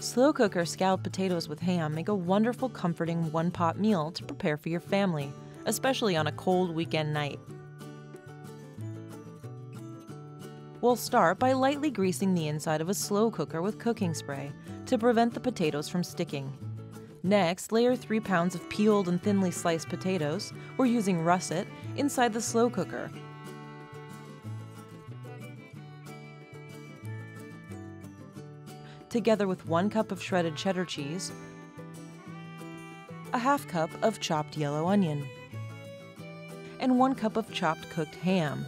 Slow cooker scalloped potatoes with ham make a wonderful, comforting one pot meal to prepare for your family, especially on a cold weekend night. We'll start by lightly greasing the inside of a slow cooker with cooking spray to prevent the potatoes from sticking. Next, layer 3 pounds of peeled and thinly sliced potatoes, we're using russet, inside the slow cooker. Together with 1 cup of shredded cheddar cheese, a half cup of chopped yellow onion, and 1 cup of chopped cooked ham.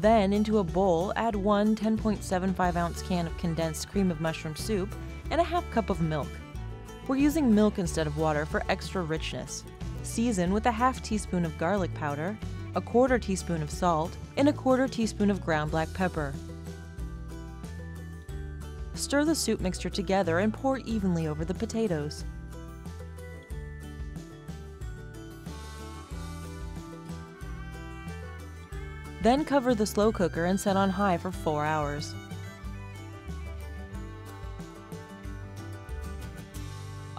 Then, into a bowl, add one 10.75 ounce can of condensed cream of mushroom soup and a half cup of milk. We're using milk instead of water for extra richness. Season with a half teaspoon of garlic powder, a quarter teaspoon of salt, and a quarter teaspoon of ground black pepper. Stir the soup mixture together and pour evenly over the potatoes. Then cover the slow cooker and set on high for 4 hours.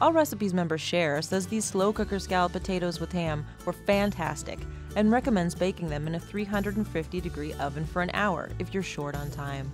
Allrecipes member Cher says these slow cooker scalloped potatoes with ham were fantastic and recommends baking them in a 350 degree oven for an hour if you're short on time.